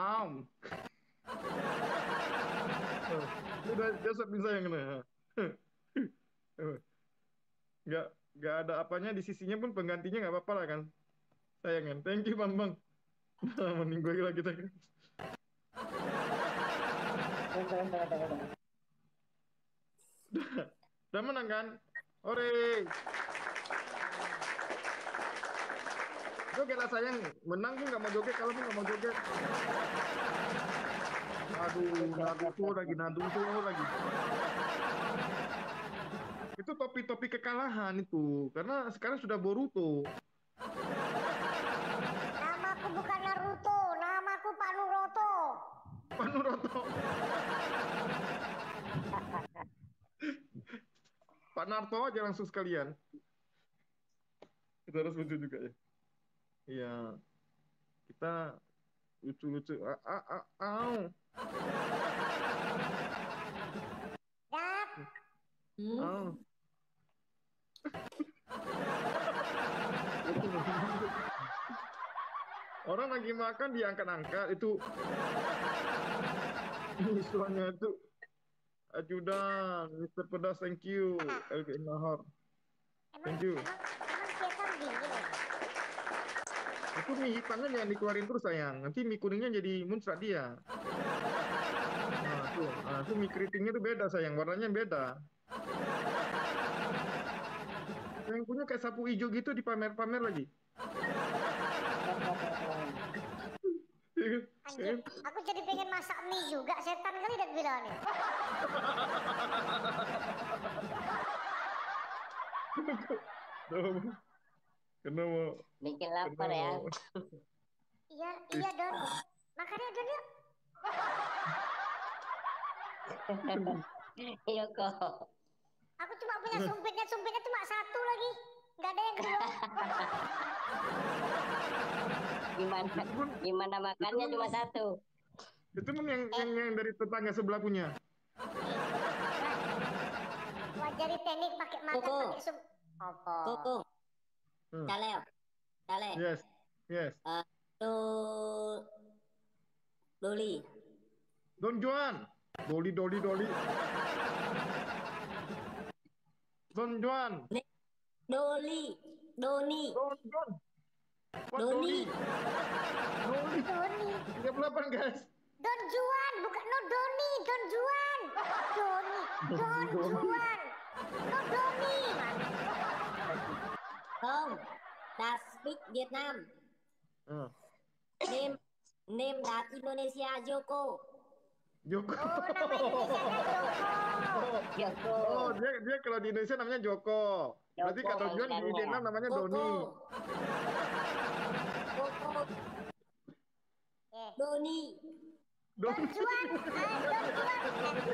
Am. Udah biasa bisa yang kena. Nggak nggak ada apanya di sisinya pun penggantinya nggak apa-apa lah kan. Sayangan. Thank you Bang Bang. Mending gue lah kita. Udah menang kan? Ore. Joget lah sayang. Menang pun nggak mau joget, kalau pun nggak mau joget. Aduh, Naruto lagi, Naruto lagi. Itu topi-topi kekalahan itu. Karena sekarang sudah Boruto. Namaku bukan Naruto, namaku Pak Nuroto. Pak Nuroto. Pak Narto aja langsung sekalian. Kita harus lucu juga ya. Iya. Kita lucu-lucu. Ah, ah, ah, au. Dap, Au. Orang lagi makan diangkat-angkat itu istilahnya itu ajudan Mr. Pedas thank you Lahor emang, Thank you. emang, emang Vietnam dingin ya? Mie hitamnya jangan dikeluarin terus sayang nanti mie kuningnya jadi muncrat dia nah tuh nah, tuh mie keritingnya tuh beda sayang warnanya beda yang punya kayak sapu hijau gitu dipamer-pamer lagi Iya kan? Iya Anjir, aku jadi pengen masak mie juga. Setan kali dan bilang nih. Kenapa? Bikin lapar ya. Iya, iya Don. Makanya Don yuk. Iya kok. Aku cuma punya sumpitnya, sumpitnya cuma satu lagi. Nggak ada yang kedua. Gimana gimana makannya cuma satu. Itu kan yang, yang, yang dari tetangga sebelah punya. Wajari teknik pakai makan pakai sump. Apa? Kuku, Hmm. Cale, Cale. Yes, yes. Eh, Lu Doli. Don Juan. Doli, doli, doli. Don Juan. Doli, Doni. Don Juan. What Doni. Doli? Doli. Doni. 38 guys. Don Juan, bukan no Doni, Don Juan. Doni, Don Juan. No Doni. Không, đã speak Việt Nam. Ah, Name name that Indonesia Joko. Joko. Oh, nama Indonesia Joko. Joko. Oh, dia dia kalau di Indonesia namanya Joko. Berarti Joko kalau Juan di. Vietnam namanya. Doni. Eh, Doni. Don. Juan, eh, Don Juan, eh,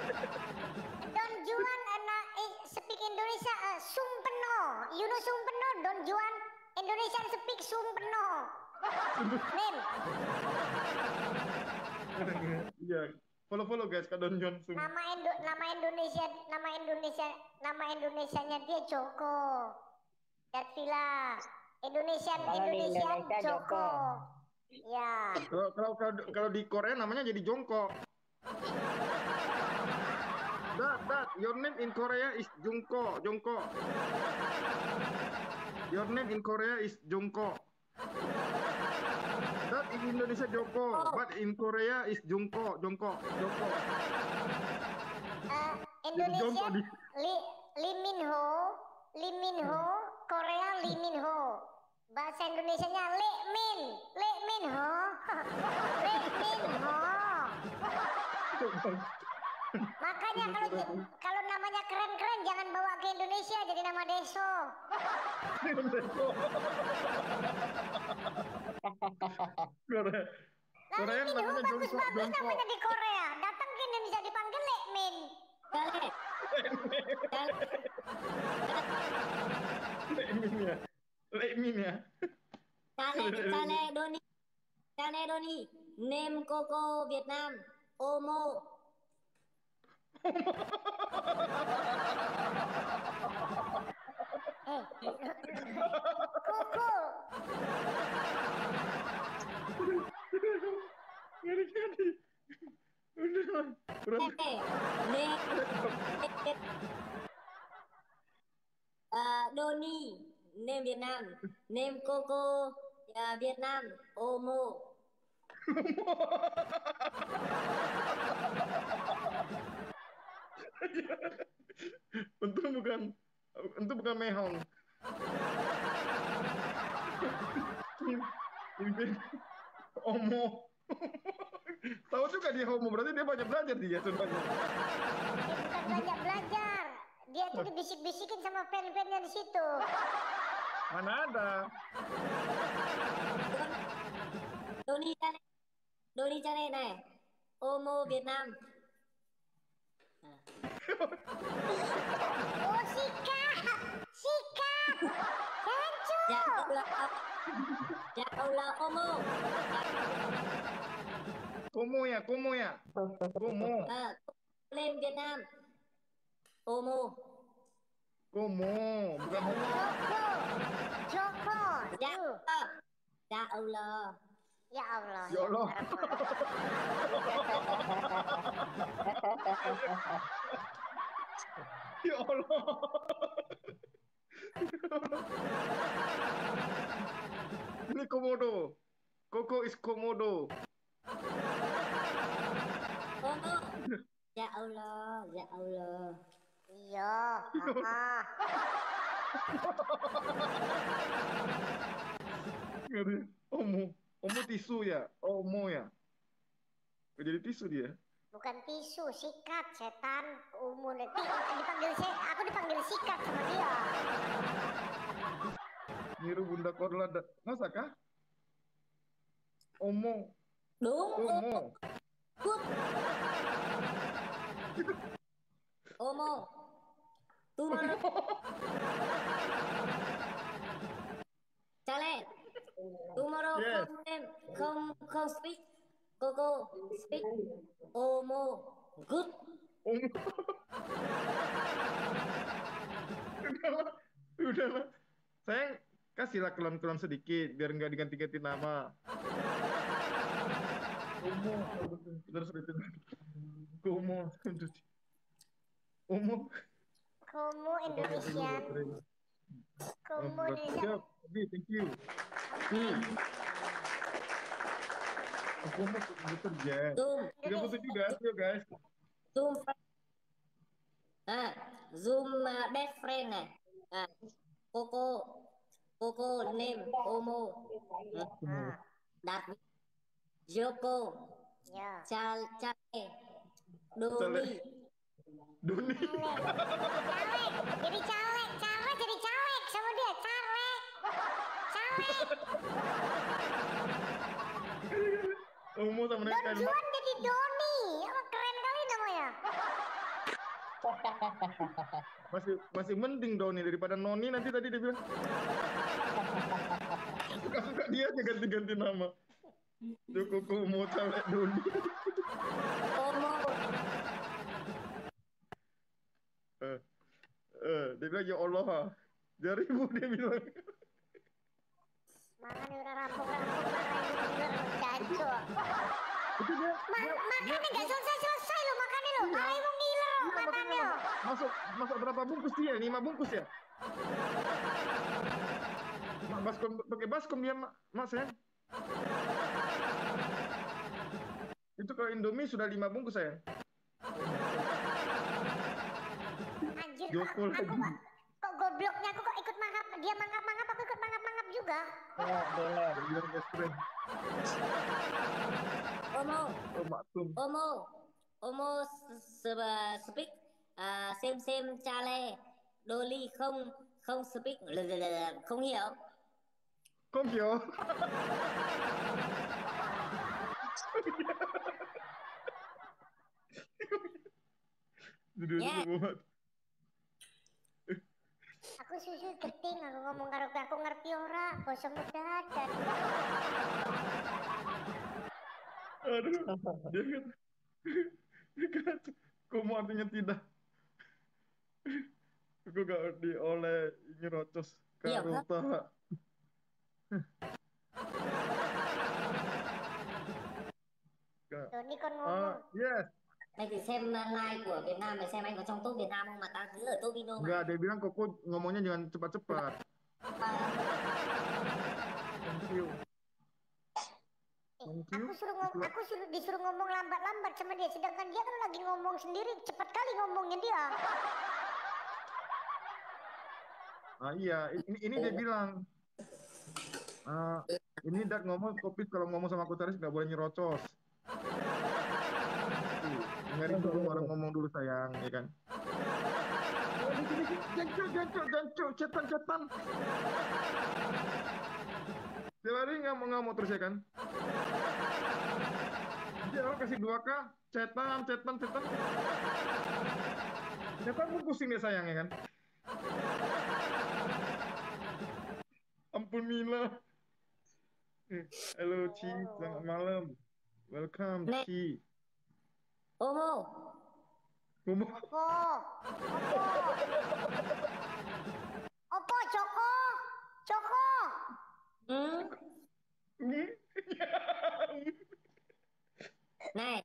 Don Juan, anak speak Indonesia, eh, Sumpeno, you know Sumpeno, Don Juan, Indonesian speak Sumpeno. Name, Iya. Follow-follow guys ke Don Juan. Sum. nama Indo, nama Indonesia, nama Indonesia, nama Indonesianya dia Joko. Datvila, Indonesian, Kalau di Indonesian Indonesia, Joko. Joko. Ya, Kalau kalau kalau, di Korea namanya jadi jongkok. Dad, dad, your name in Korea is Jungko, Jongko. Your name in Korea is Jongko. Dad in Indonesia Joko, but in Korea is Jungko. Eh, Jadi Jongko Indonesia di- Li, Lee Min Ho, Lee Min Ho, Korea Lee Min Ho. Bahasa Indonesianya Le Min, Le Min Ho, Le Min Ho. Makanya kalau kalau namanya keren-keren jangan bawa ke Indonesia jadi nama deso. Korea. Korea Jongko, bagus-bagus namanya di Korea. Datang ke Indonesia dipanggil Le Min. Cale. Cale. Lemin ya. Lemin ya. Cale Doni. Cale Doni. Name Coco Việt Ờ, Ê, cô cô Ngeri-ngeri Beneran Doni nem Việt Nam. Nem Coco uh, Việt Nam. Omo Omo untung bukan untung bukan mehong. Omo. Tahu juga dia homo berarti dia banyak belajar dia sebenarnya. Bukan banyak belajar. Dia tuh dibisik-bisikin sama fan-fannya di situ. Mana ada? Doni Doni này Omo Việt Nam Oh, sikat! Sikat! Hancur! Dạ Allah Dạ Allah Omo Komo ya, komo ya. Komo, à, lên Việt Nam Omo komo, bukan homo. Joko! Joko! Dạ Tuh. Allah Dạ Allah Ya Allah. Ya Allah. Ya Allah. Ini komodo. Koko is komodo. Omo Dạ Allah Dạ Allah Iya. ah. Ngeri. Omo. Omo tisu ya. Omo ya. Jadi tisu dia? Bukan tisu, sikat, setan, umur. Di- Dipanggil se aku dipanggil sikat sama dia. Niru Bunda Korla. Masa kah? Omo. Đúng Omo. Omo Tomorrow Chale Tomorrow Yes. em Không không speak Koko speak Omo good. udahlah, udahlah. Saya kasihlah kelam-kelam sedikit biar nggak diganti-ganti nama. Omo, terus itu. Omo, Omo. Komo Indonesia. Komo Indonesia. Thank you. Hmm. Zoom. 37 guys, yo guys. Zoom. Ah, Zoom uh, best friend nah. Ah, Koko. Koko name Omo. Ah, David. Joko. Ya. Cal Cale. Doni. Doni. Cale. Jadi cale, cale jadi cale sama dia, cale. Cale. Omo sama Don Juan jadi Doni. Oh, keren kali namanya. masih masih mending Doni daripada Noni nanti tadi dia bilang suka-suka dia aja ganti-ganti nama Joko Komo Calek Doni Omo eh, eh, dia bilang ya Allah ah. ibu dia bilang udah rampung-rampung marah bener jancuk. itu dia, Ma dia, makannya nggak selesai-selesai lo makannya lo. Malah ibu ngiler lo Iya, makannya masuk masuk berapa bungkus dia lima bungkus ya baskom pakai baskom dia mak sayang itu kalau Indomie sudah lima bungkus sayang Anjir, Joko kok, aku lagi. kok, kok gobloknya aku kok ikut mangap. Dia mangap-mangap, mangap-mangap juga. biar best friend Omo. Oh maklum Omo. Omo s- s- speak. À, xem xem Chale Dolly không không speak. Không hiểu. Kom yo. Duduk Ya. Aku susu keting, aku ngomong karo aku ngerti ora, basa mendadak. Aduh, dia kata, dia kata, kamu artinya tidak. Aku gak ngerti oleh nyerocos Iya, karuta. Doni kon Ah, ngomong, yes. Mày thử xem live của Việt Nam mày xem anh có trong top Việt Nam không mà tao cứ ở top Indo mà Enggak, dia bilang Koko ngomongnya jangan cepat-cepat. Thank you. Thank you. Aku suruh ngom aku suruh disuruh ngomong lambat-lambat sama dia sedangkan dia kan lagi ngomong sendiri cepat kali ngomongnya dia. Ah iya, ini, ini dia bilang. Ah, ini dat ngomong kopi kalau ngomong sama Kutaris nggak boleh nyerocos. Dengerin dulu orang ngomong dulu sayang, ya kan? Jancuk, jancuk, jancuk, cetan, cetan. Tiap hari nggak mau nggak mau terus ya kan? Dia orang kasih 2K, cetan, cetan, cetan. Cetan pun pusing dia sayang ya kan? Ampun Mila. Eh, Halo Ci, selamat malam. Welcome. Ci. Omo Ngomong Opo. Opo. Opo Joko. Joko. hmm? ini. này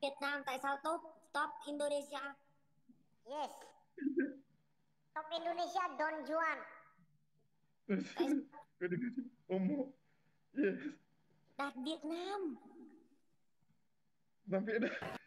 tại sao tại sao top top Indonesia Yes. Top Indonesia Don Juan. Omo. Yes. Đạt Việt Nam. Tapi ada